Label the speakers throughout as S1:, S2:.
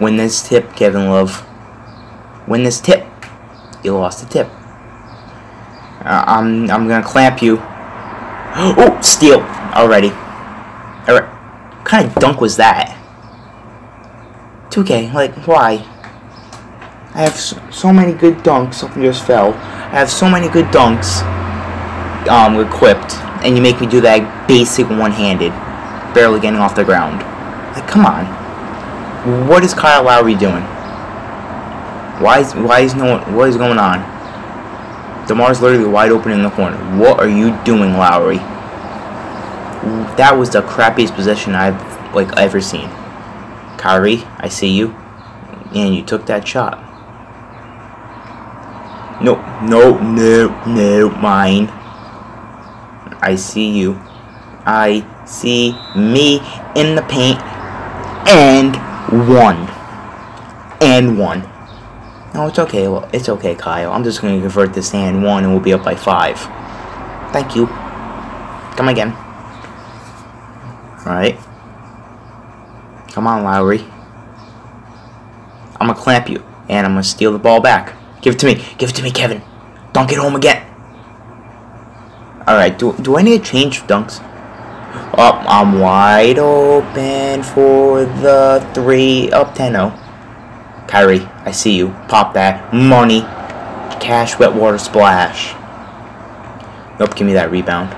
S1: Win this tip, Kevin Love. Win this tip. You lost the tip. Uh, I'm I'm gonna clamp you. Oh, steal already. Alright. What kind of dunk was that? 2K, like, why? I have so, many good dunks. Something just fell. I have so many good dunks um, equipped, and you make me do that basic one-handed, barely getting off the ground. Like, come on. What is Kyle Lowry doing? Why is why is no one, what is going on? Demar's literally wide open in the corner. What are you doing, Lowry? That was the crappiest possession I've like ever seen. Kyrie, I see you. And you took that shot. No, no, no, no, mine. I see you. I see me in the paint. And one. And one. No, it's okay. Well, it's okay, Kyle. I'm just going to convert this to and one and we'll be up by five. Thank you. Come again. Alright. Come on, Lowry. I'm to clamp you. And I'm to steal the ball back. Give it to me. Give it to me, Kevin. Don't get home again. Alright, do, do I need to change dunks? Up, oh, I'm wide open for the three. Up 10 0. Kyrie, I see you. Pop that. Money. Cash, wet water splash. Nope, give me that rebound.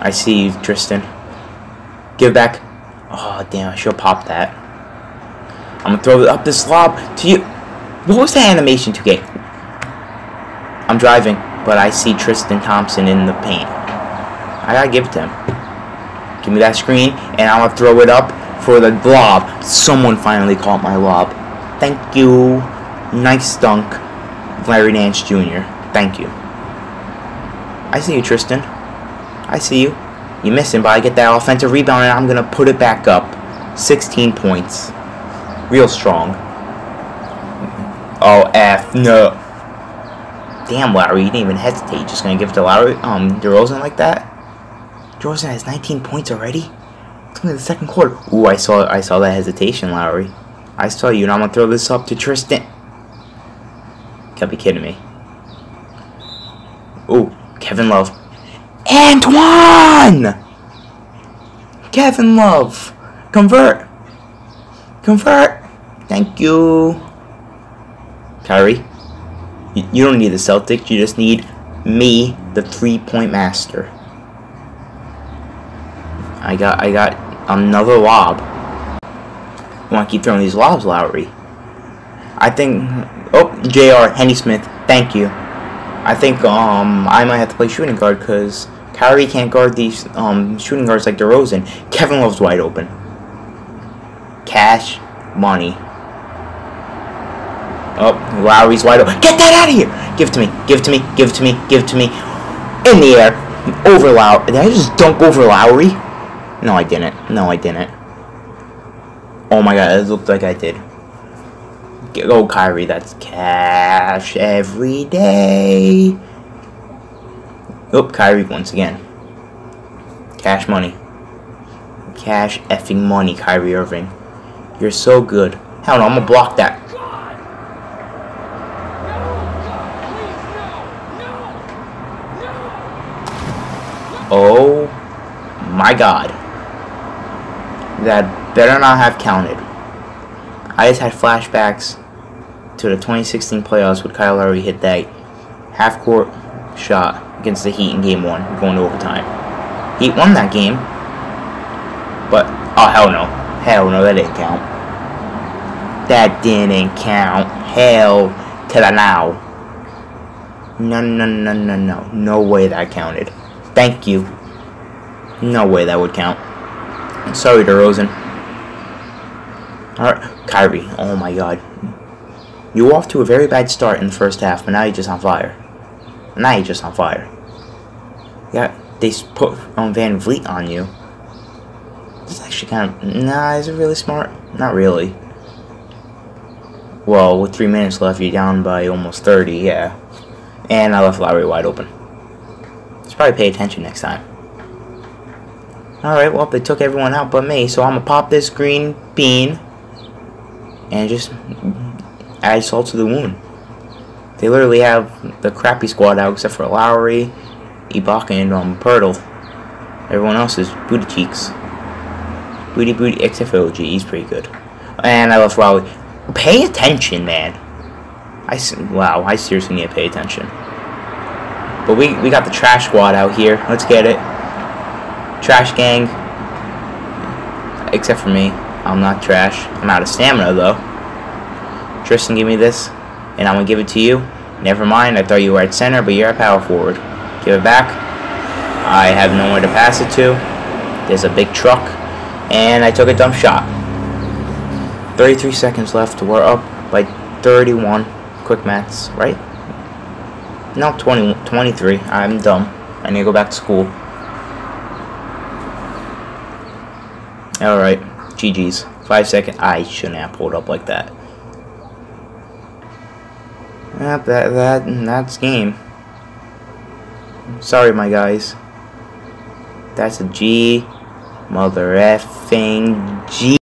S1: I see you, Tristan. Give back. Oh, damn, have popped that. I'm to throw up this lob to you. What was that animation 2K? I'm driving, but I see Tristan Thompson in the paint. I gotta give it to him. Give me that screen, and I'm gonna throw it up for the lob. Someone finally caught my lob. Thank you. Nice dunk, Larry Nance Jr. Thank you. I see you, Tristan. I see you. You missing, but I get that offensive rebound, and I'm to put it back up. 16 points. Real strong. Oh, F. No. Damn, Larry, you didn't even hesitate. You're just to give it to Larry, um, DeRozan like that? DeRozan has 19 points already? It's only the second quarter. Ooh, I saw, I saw that hesitation, Lowry. I saw you, and I'm to throw this up to Tristan. Can't be kidding me. Ooh, Kevin Love. Antoine! Kevin Love. Convert. Convert. Thank you. Kyrie. You, you don't need the Celtics. You just need me, the three-point master. I got I got another lob. want to keep throwing these lobs, Lowry. I think... Oh, J.R. Henny Smith. Thank you. I think um I might have to play shooting guard because Kyrie can't guard these um shooting guards like DeRozan. Kevin Love's wide open. Cash, money. Oh, Lowry's wide open. Get that out of here! Give it to me. Give it to me. Give it to me. Give it to me. In the air. Over Lowry. Did I just dunk over Lowry? No, I didn't. No, I didn't. Oh my god, it looked like I did. Go, oh, Kyrie. That's cash every day. Oop, Kyrie once again. Cash money. Cash effing money, Kyrie Irving. You're so good. Hell no, I'm gonna block that. Oh my god. That better not have counted. I just had flashbacks to the 2016 playoffs when Kyle Lowry hit that half-court shot against the Heat in Game 1, going to overtime. Heat won that game, but, oh, hell no. Hell no, that didn't count. That didn't count. Hell to the now. No, no, no, no, no. No way that counted. Thank you. No way that would count. Sorry, DeRozan. Alright, Kyrie. Oh my god. You were off to a very bad start in the first half, but now you're just on fire. Now you're just on fire. Yeah, they put on VanVleet on you. It's actually kind of... Nah, is it really smart? Not really. Well, with three minutes left, you're down by almost 30, yeah. And I left Lowry wide open. Let's probably pay attention next time. Alright, well, they took everyone out but me, so I'm gonna pop this green bean. and just add salt to the wound. They literally have the crappy squad out except for Lowry, Ibaka, and um, Poeltl. Everyone else is booty cheeks. Booty booty, except for OG, he's pretty good. And I left Lowry. Pay attention, man. I wow, I seriously need to pay attention. But we we got the trash squad out here. Let's get it. Trash gang. Except for me, I'm not trash. I'm out of stamina though. Tristan, give me this, and I'm gonna give it to you. Never mind, I thought you were at center, but you're at power forward. Give it back. I have nowhere to pass it to. There's a big truck, and I took a dumb shot. 33 seconds left. We're up by 31 quick maths, right? No, 20, 23. I'm dumb. I need to go back to school. Alright, GG's. Five second. I shouldn't have pulled up like that. Yep, that, that, that's game. Sorry, my guys. That's a G. Mother effing G.